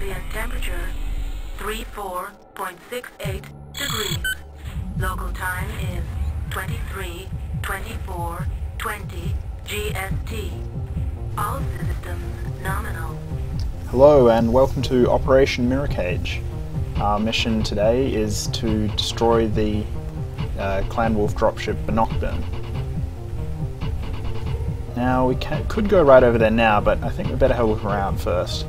Ambient temperature 34.68 degrees. Local time is 23, 24, 20 GST. All systems nominal. Hello and welcome to Operation Mirror Cage. Our mission today is to destroy the uh, Clan Wolf dropship Bannockburn. Now we could go right over there now, but I think we better have a look around first.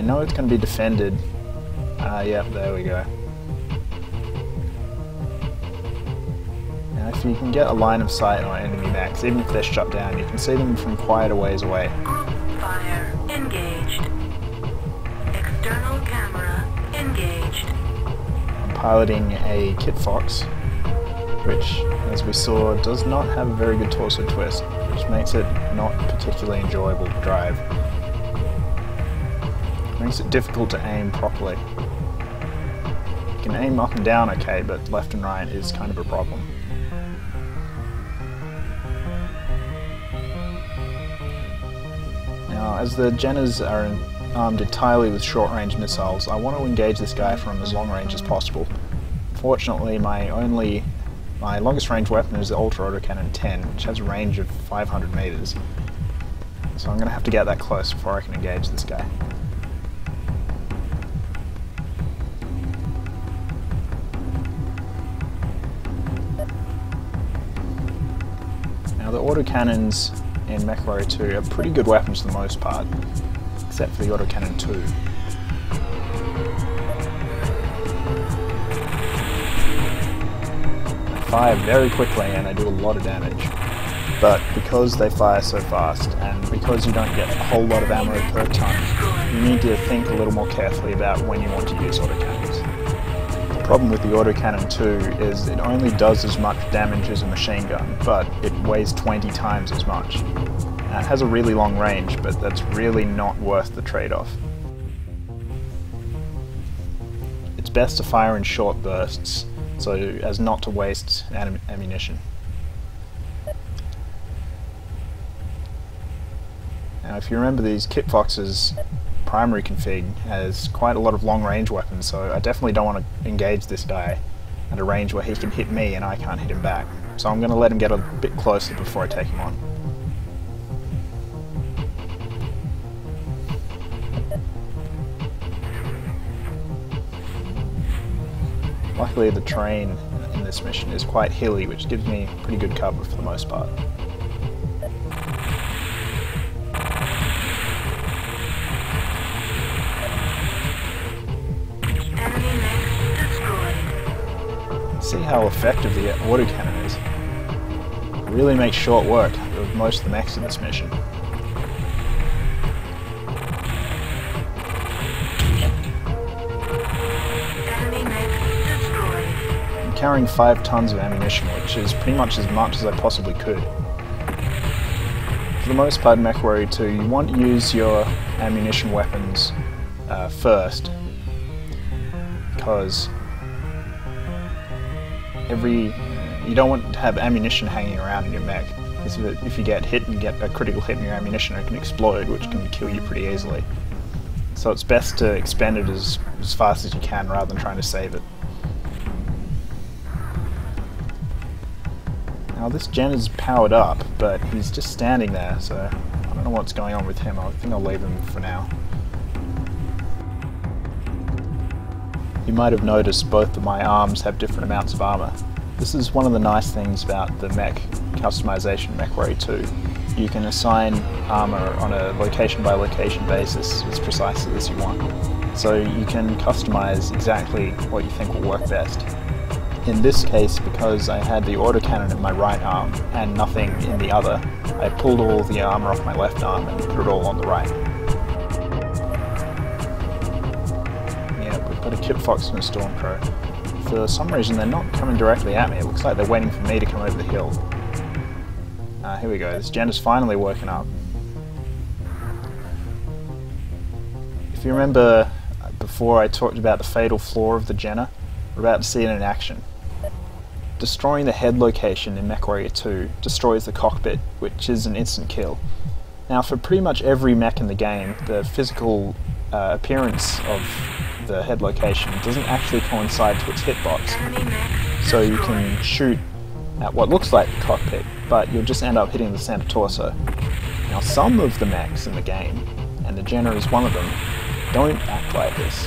I know it's going to be defended. Ah, uh, yep, there we go. Now if you can get a line of sight on enemy mechs, even if they're shut down, you can see them from quite a ways away. Fire engaged. External camera engaged. I'm piloting a Kit Fox, which, as we saw, does not have a very good torso twist, which makes it not particularly enjoyable to drive. Makes it difficult to aim properly. You can aim up and down okay, but left and right is kind of a problem. Now, as the Jenners are armed entirely with short-range missiles, I want to engage this guy from as long range as possible. Fortunately, my only my longest range weapon is the Ultra Autocannon 10, which has a range of 500 meters. So I'm going to have to get that close before I can engage this guy. Now the autocannons in MechWarrior 2 are pretty good weapons for the most part, except for the autocannon 2. They fire very quickly and they do a lot of damage. But because they fire so fast, and because you don't get a whole lot of ammo per time, you need to think a little more carefully about when you want to use autocannons. Problem with the autocannon 2 is it only does as much damage as a machine gun, but it weighs 20 times as much. Now, it has a really long range, but that's really not worth the trade-off. It's best to fire in short bursts, so as not to waste ammunition. Now if you remember these Kit Fox's primary config has quite a lot of long range weapons so I definitely don't want to engage this guy at a range where he can hit me and I can't hit him back. So I'm going to let him get a bit closer before I take him on. Luckily the terrain in this mission is quite hilly, which gives me pretty good cover for the most part. How effective the autocannon is. It really makes short work of most of the mechs in this mission. carrying 5 tons of ammunition, which is pretty much as much as I possibly could. For the most part in MechWarrior 2, you want to use your ammunition weapons uh, first, because every you don't want to have ammunition hanging around in your mech. Because if you get hit and get a critical hit in your ammunition, it can explode, which can kill you pretty easily. So it's best to expend it as, as fast as you can rather than trying to save it. Now this gen is powered up, but he's just standing there, so I don't know what's going on with him. I think I'll leave him for now. You might have noticed both of my arms have different amounts of armor. This is one of the nice things about the mech customization MechWarrior 2. You can assign armor on a location by location basis as precisely as you want. So you can customize exactly what you think will work best. In this case, because I had the autocannon in my right arm and nothing in the other, I pulled all the armor off my left arm and put it all on the right. A Kit Fox and a Stormcrow. For some reason they're not coming directly at me, it looks like they're waiting for me to come over the hill. Uh, here we go, this gen is finally working up. If you remember before I talked about the fatal flaw of the Jenner, we're about to see it in action. Destroying the head location in MechWarrior 2 destroys the cockpit, which is an instant kill. Now for pretty much every mech in the game, the physical uh, appearance of the head location doesn't actually coincide to its hitbox. So you can shoot at what looks like the cockpit, but you'll just end up hitting the center torso. Now, some of the mechs in the game, and the Jenner is one of them, don't act like this.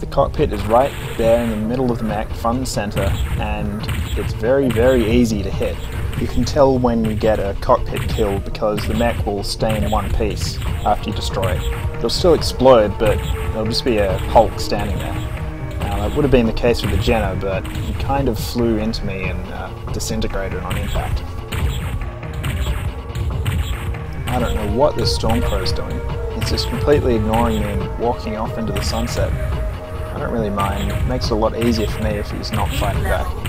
The cockpit is right there in the middle of the mech, front and center, and it's very, very easy to hit. You can tell when you get a cockpit kill because the mech will stay in one piece after you destroy it. It'll still explode, but there'll just be a Hulk standing there. Now, that would have been the case with the Jenner, but he kind of flew into me and uh, disintegrated on impact. I don't know what this Stormcrow is doing. He's just completely ignoring me and walking off into the sunset. I don't really mind. It makes it a lot easier for me if he's not fighting back.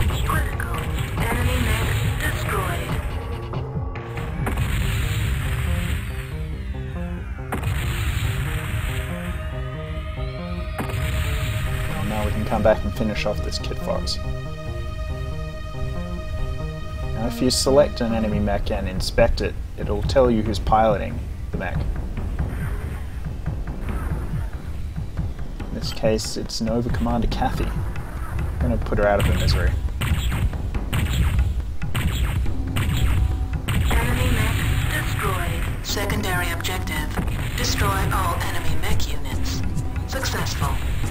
Come back and finish off this Fox. Now, if you select an enemy mech and inspect it, it'll tell you who's piloting the mech. In this case, it's Nova Commander Kathy. I'm to put her out of her misery. Enemy mech destroyed. Secondary objective. Destroy all enemy mech units. Successful.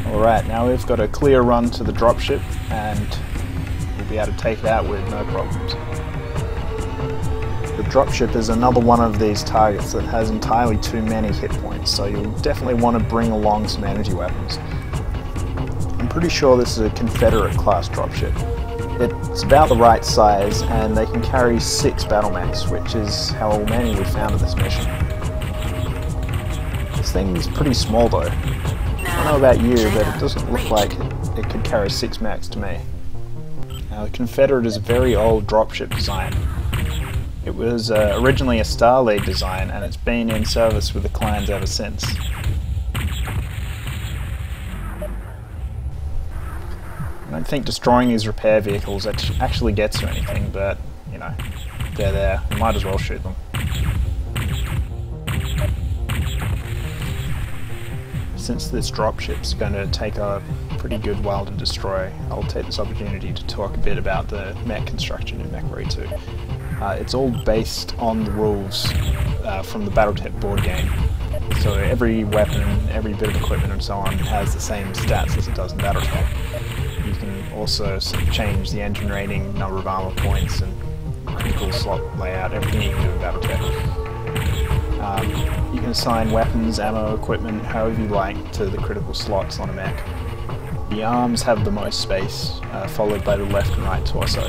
Alright, now we've got a clear run to the dropship and we'll be able to take it out with no problems. The dropship is another one of these targets that has entirely too many hit points, so you'll definitely want to bring along some energy weapons. I'm pretty sure this is a Confederate class dropship. It's about the right size and they can carry six battle mechs, which is how many we found in this mission. This thing's pretty small though. I don't know about you, but it doesn't look like it, could carry six mechs to me. Now, the Confederate is a very old dropship design. It was uh, originally a Star League design, and it's been in service with the clans ever since. I don't think destroying these repair vehicles actually gets you anything, but, you know, they're there. You might as well shoot them. Since this dropship's going to take a pretty good while to destroy, I'll take this opportunity to talk a bit about the mech construction in MechWarrior 2. Uh, it's all based on the rules uh, from the Battletech board game. So every weapon, every bit of equipment and so on has the same stats as it does in Battletech. You can also s- change the engine rating, number of armor points, and critical slot layout, everything you can do in Battletech. Um, you can assign weapons, ammo, equipment, however you like, to the critical slots on a mech. The arms have the most space, uh, followed by the left and right torso.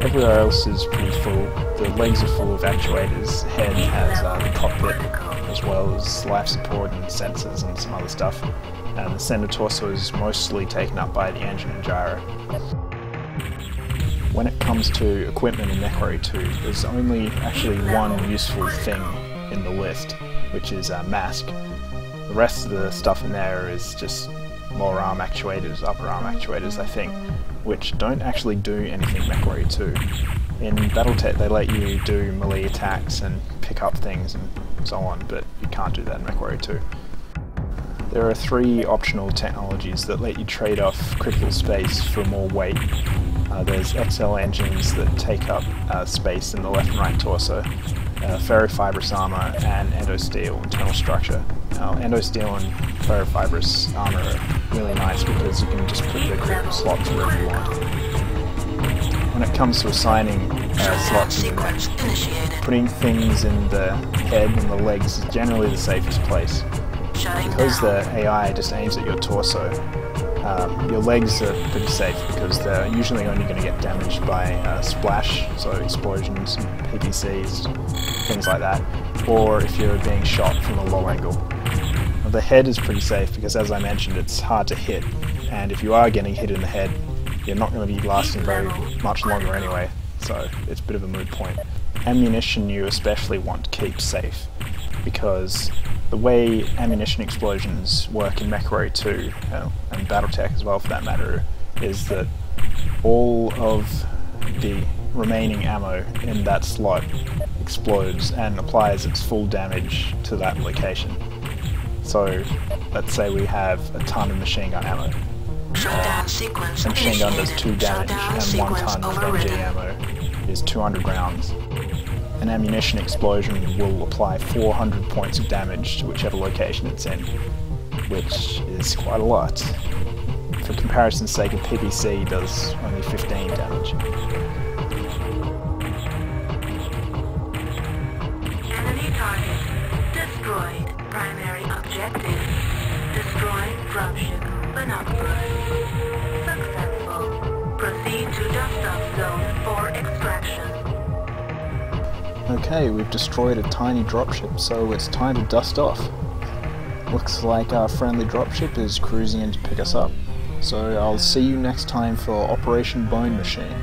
Everywhere else is pretty full. The legs are full of actuators, head has uh, the cockpit, as well as life support and sensors and some other stuff. And the center torso is mostly taken up by the engine and gyro. When it comes to equipment in MechWarrior 2, there's only actually one useful thing in the list, which is a MASC. The rest of the stuff in there is just more arm actuators, upper arm actuators, I think, which don't actually do anything MechWarrior 2. In Battletech, they let you do melee attacks and pick up things and so on, but you can't do that in MechWarrior 2. There are three optional technologies that let you trade off critical space for more weight. Uh, there's XL engines that take up uh, space in the left and right torso, uh, ferrofibrous armor, and endosteel internal structure. Now, endosteel and ferrofibrous armor are really nice because you can just put the critical slots wherever you want. When it comes to assigning uh, slots in the mech, putting things in the head and the legs is generally the safest place. Because the. AI just aims at your torso, um, your legs are pretty safe because they're usually only going to get damaged by uh, splash, so explosions, PPCs, things like that, or if you're being shot from a low angle. The head is pretty safe because, as I mentioned, it's hard to hit, and if you are getting hit in the head, you're not going to be lasting very much longer anyway, so it's a bit of a moot point. Ammunition you especially want to keep safe because the way ammunition explosions work in MechWarrior 2, uh, and Battletech as well for that matter, is that all of the remaining ammo in that slot explodes and applies its full damage to that location. So let's say we have a ton of machine gun ammo. Machine gun does two damage and one ton of. MG ammo is 200 rounds. An ammunition explosion will apply 400 points of damage to whichever location it's in, which is quite a lot. For comparison's sake, a PPC does only 15 damage. Enemy target destroyed. Primary objective destroy dropship Bannockburn. Successful. Proceed to dust-off zone for. Okay, we've destroyed a tiny dropship, so it's time to dust off. Looks like our friendly dropship is cruising in to pick us up, so I'll see you next time for Operation Bone Machine.